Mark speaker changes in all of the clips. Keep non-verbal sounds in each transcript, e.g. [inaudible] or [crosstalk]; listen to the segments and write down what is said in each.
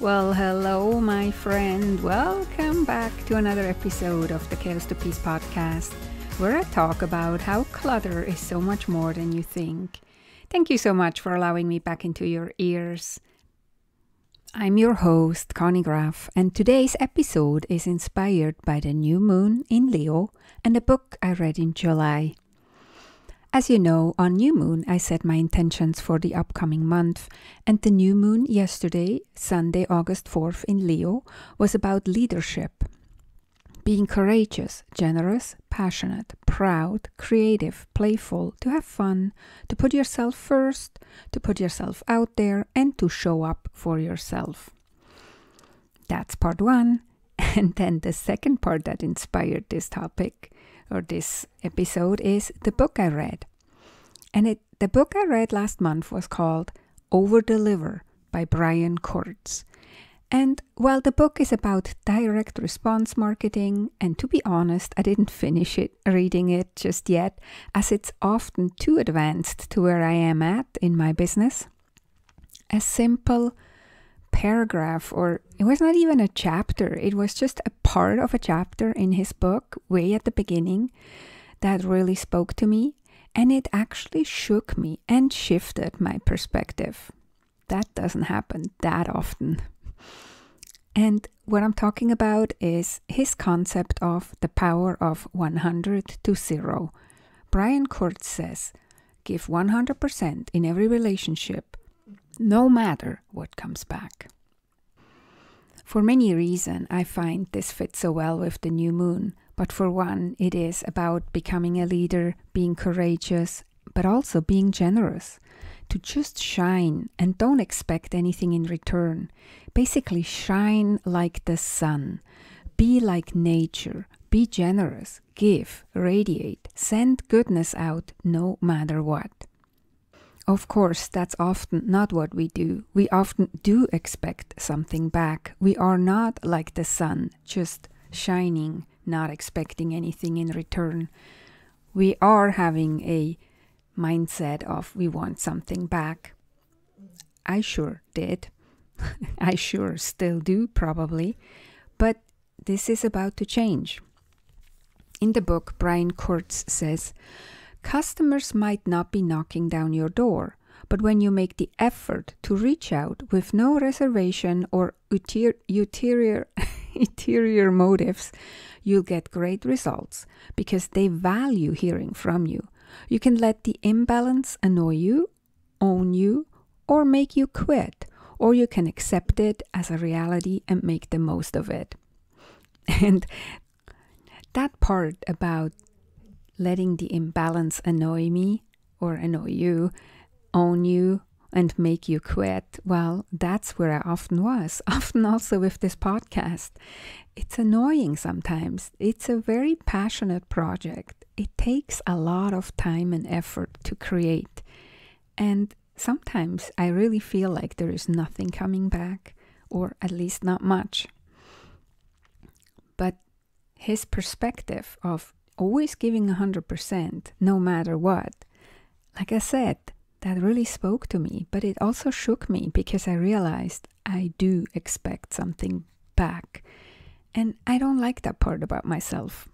Speaker 1: Well, hello, my friend. Welcome back to another episode of the Chaos to Peace podcast, where I talk about how clutter is so much more than you think. Thank you so much for allowing me back into your ears. I'm your host, Conny Graf, and today's episode is inspired by the new moon in Leo and a book I read in July. As you know, on New Moon, I set my intentions for the upcoming month, and the new moon yesterday, Sunday, August 4th, in Leo, was about leadership. Being courageous, generous, passionate, proud, creative, playful, to have fun, to put yourself first, to put yourself out there, and to show up for yourself. That's part one. [laughs] And then the second part that inspired this topic or this episode is the book I read. And it the book I read last month was called Overdeliver by Brian Kurtz. And while the book is about direct response marketing, and to be honest, I didn't finish it reading it just yet, as it's often too advanced to where I am at in my business. A simple paragraph, or it was not even a chapter, it was just a part of a chapter in his book, way at the beginning, that really spoke to me. And it actually shook me and shifted my perspective. That doesn't happen that often. And what I'm talking about is his concept of the power of 100 to 0. Brian Kurtz says, give 100% in every relationship no matter what comes back. For many reasons, I find this fits so well with the new moon. But for one, it is about becoming a leader, being courageous, but also being generous. To just shine and don't expect anything in return. Basically, shine like the sun. Be like nature. Be generous. Give. Radiate. Send goodness out no matter what. Of course, that's often not what we do. We often do expect something back. We are not like the sun, just shining, not expecting anything in return. We are having a mindset of we want something back. I sure did. [laughs] I sure still do, probably. But this is about to change. In the book, Brian Kurtz says, Customers might not be knocking down your door, but when you make the effort to reach out with no reservation or ulterior, [laughs] ulterior motives, you'll get great results because they value hearing from you. You can let the imbalance annoy you, own you, or make you quit, or you can accept it as a reality and make the most of it. [laughs] And that part about letting the imbalance annoy me or annoy you, own you, and make you quit, well, that's where I often was, [laughs] often also with this podcast. It's annoying sometimes. It's a very passionate project. It takes a lot of time and effort to create. And sometimes I really feel like there is nothing coming back, or at least not much. But his perspective of always giving 100% no matter what, like I said, that really spoke to me, but it also shook me because I realized I do expect something back. And I don't like that part about myself.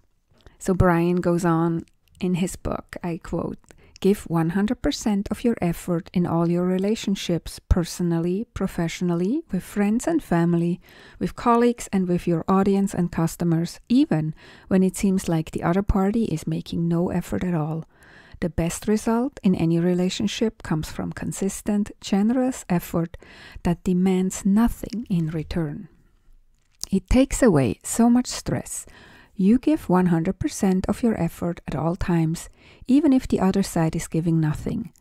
Speaker 1: So Brian goes on in his book, I quote, Give 100% of your effort in all your relationships, personally, professionally, with friends and family, with colleagues, and with your audience and customers, even when it seems like the other party is making no effort at all. The best result in any relationship comes from consistent, generous effort that demands nothing in return. It takes away so much stress you give 100% of your effort at all times, even if the other side is giving nothing.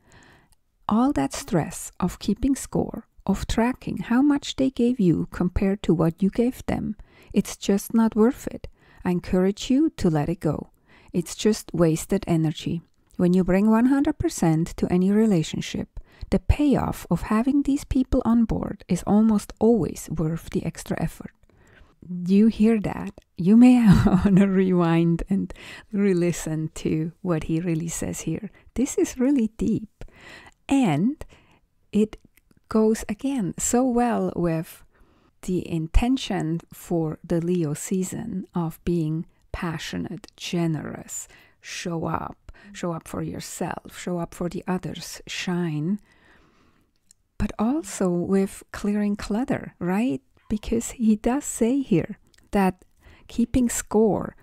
Speaker 1: All that stress of keeping score, of tracking how much they gave you compared to what you gave them, it's just not worth it. I encourage you to let it go. It's just wasted energy. When you bring 100% to any relationship, the payoff of having these people on board is almost always worth the extra effort you hear that, you may [laughs] want to rewind and re listen to what he really says here. This is really deep. And it goes again so well with the intention for the Leo season of being passionate, generous, show up, show up for yourself, show up for the others, shine, but also with clearing clutter, right? Because he does say here that keeping score,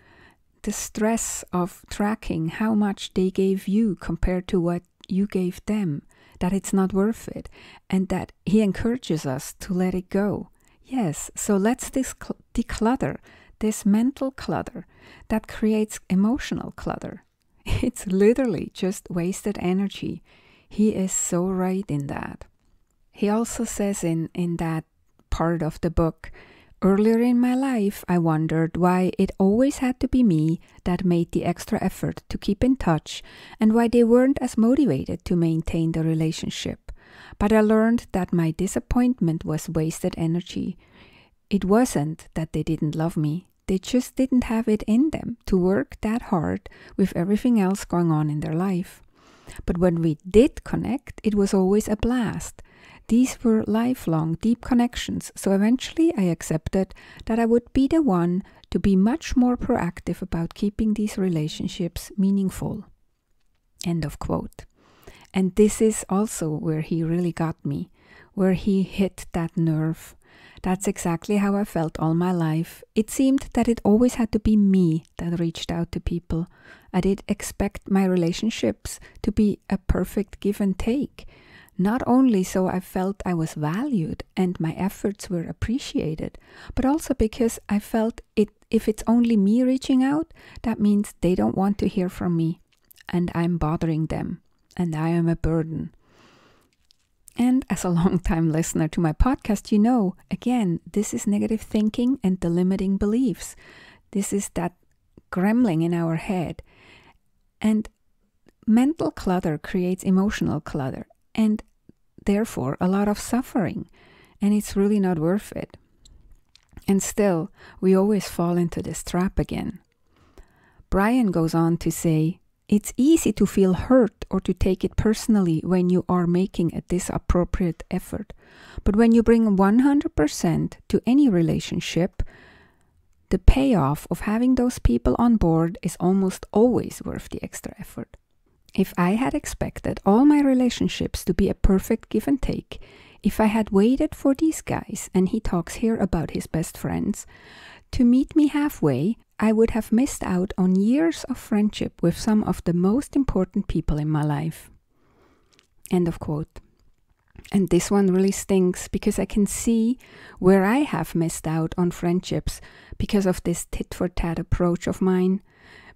Speaker 1: the stress of tracking how much they gave you compared to what you gave them, that it's not worth it, and that he encourages us to let it go. Yes, so let's declutter this mental clutter that creates emotional clutter. [laughs] It's literally just wasted energy. He is so right in that. He also says in, in that part of the book Earlier in my life, I wondered why it always had to be me that made the extra effort to keep in touch and why they weren't as motivated to maintain the relationship. But I learned that my disappointment was wasted energy. It wasn't that they didn't love me, they just didn't have it in them to work that hard with everything else going on in their life. But when we did connect, it was always a blast. These were lifelong, deep connections, so eventually I accepted that I would be the one to be much more proactive about keeping these relationships meaningful. End of quote. And this is also where he really got me, where he hit that nerve. That's exactly how I felt all my life. It seemed that it always had to be me that reached out to people. I did expect my relationships to be a perfect give and take not only so I felt I was valued and my efforts were appreciated, but also because I felt it if it's only me reaching out, that means they don't want to hear from me and I'm bothering them and I am a burden. And as a [laughs] long-time listener to my podcast, you know, again, this is negative thinking and the limiting beliefs. This is that gremlin in our head. And mental clutter creates emotional clutter. And therefore a lot of suffering, and it's really not worth it. And still, we always fall into this trap again. Brian goes on to say, It's easy to feel hurt or to take it personally when you are making a disappropriate effort. But when you bring 100% to any relationship, the payoff of having those people on board is almost always worth the extra effort. If I had expected all my relationships to be a perfect give and take, if I had waited for these guys, and he talks here about his best friends, to meet me halfway, I would have missed out on years of friendship with some of the most important people in my life. End of quote. And this one really stinks because I can see where I have missed out on friendships because of this tit for tat approach of mine.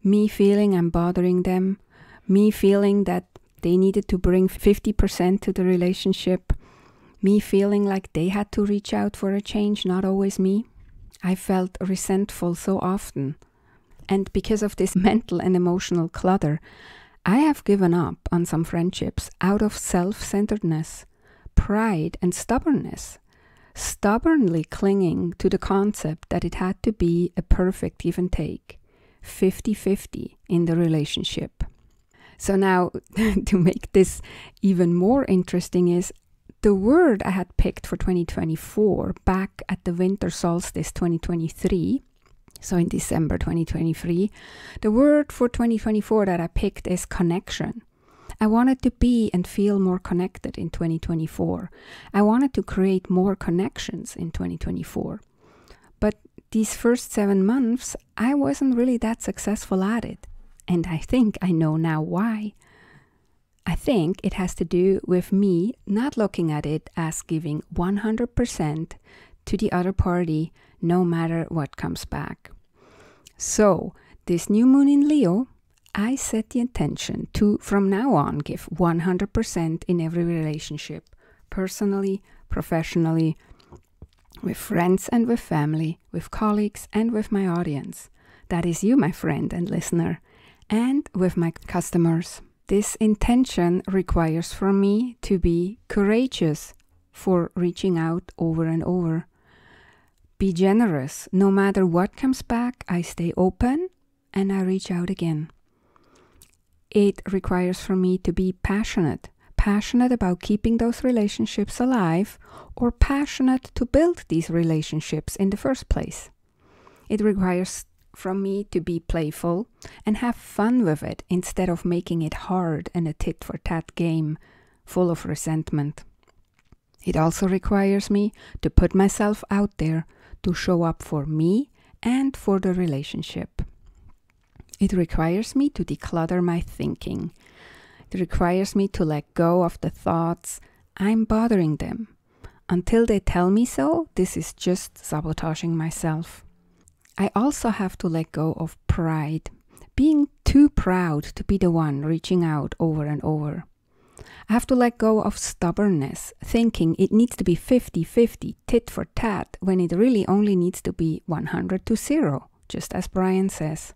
Speaker 1: Me feeling I'm bothering them, me feeling that they needed to bring 50% to the relationship, me feeling like they had to reach out for a change, not always me. I felt resentful so often. And because of this [laughs] mental and emotional clutter, I have given up on some friendships out of self centeredness, pride, and stubbornness, stubbornly clinging to the concept that it had to be a perfect give and take, 50 50 in the relationship. So now, [laughs] to make this even more interesting, is the word I had picked for 2024 back at the winter solstice 2023. So in December 2023, the word for 2024 that I picked is connection. I wanted to be and feel more connected in 2024. I wanted to create more connections in 2024. But these first seven months, I wasn't really that successful at it. And I think I know now why. I think it has to do with me not looking at it as giving 100% to the other party no matter what comes back. So, this new moon in Leo, I set the intention to from now on give 100% in every relationship, personally, professionally, with friends and with family, with colleagues and with my audience. That is you, my friend and listener and with my customers. This intention requires from me to be courageous for reaching out over and over. Be generous. No matter what comes back, I stay open and I reach out again. It requires for me to be passionate, passionate about keeping those relationships alive or passionate to build these relationships in the first place. It requires from me to be playful and have fun with it instead of making it hard and a tit for tat game full of resentment. It also requires me to put myself out there to show up for me and for the relationship. It requires me to declutter my thinking. It requires me to let go of the thoughts I'm bothering them. Until they tell me so, this is just sabotaging myself. I also have to let go of pride, being too proud to be the one reaching out over and over. I have to let go of stubbornness, thinking it needs to be 50 50, tit for tat, when it really only needs to be 100 to 0, just as Brian says.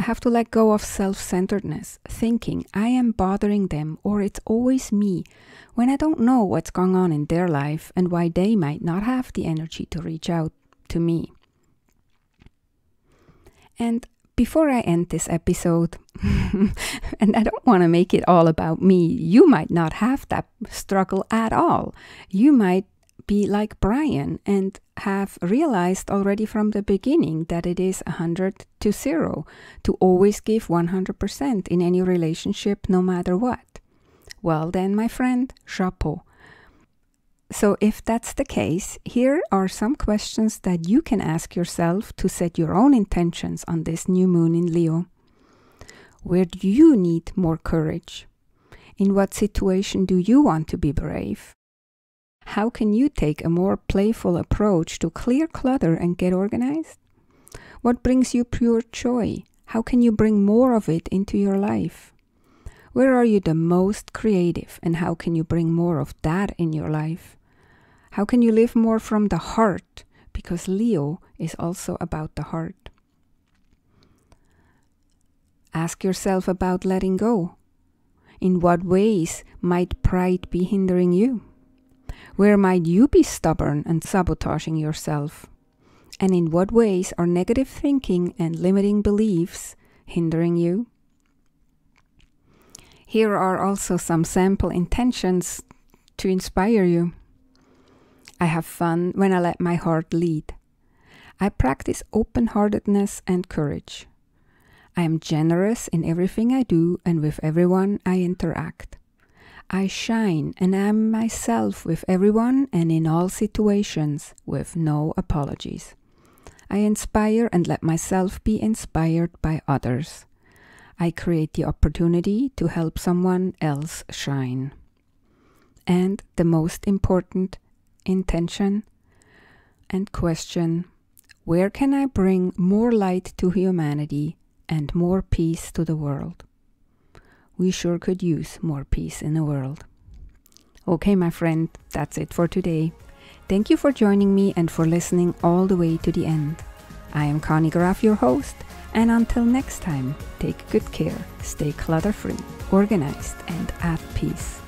Speaker 1: I have to let go of self centeredness, thinking I am bothering them or it's always me, when I don't know what's going on in their life and why they might not have the energy to reach out to me. And before I end this episode, [laughs] and I don't want to make it all about me, you might not have that struggle at all. You might be like Brian and have realized already from the beginning that it is 100 to 0 to always give 100% in any relationship, no matter what. Well, then, my friend, chapeau. So, if that's the case, here are some questions that you can ask yourself to set your own intentions on this new moon in Leo. Where do you need more courage? In what situation do you want to be brave? How can you take a more playful approach to clear clutter and get organized? What brings you pure joy? How can you bring more of it into your life? Where are you the most creative and how can you bring more of that in your life? How can you live more from the heart? Because Leo is also about the heart. Ask yourself about letting go. In what ways might pride be hindering you? Where might you be stubborn and sabotaging yourself? And in what ways are negative thinking and limiting beliefs hindering you? Here are also some sample intentions to inspire you. I have fun when I let my heart lead. I practice open heartedness and courage. I am generous in everything I do and with everyone I interact. I shine and am myself with everyone and in all situations with no apologies. I inspire and let myself be inspired by others. I create the opportunity to help someone else shine. And the most important, intention, and question where can I bring more light to humanity and more peace to the world? We sure could use more peace in the world. Okay, my friend, that's it for today. Thank you for joining me and for listening all the way to the end. I am Conny Graf, your host, and until next time, take good care, stay clutter free, organized, and at peace.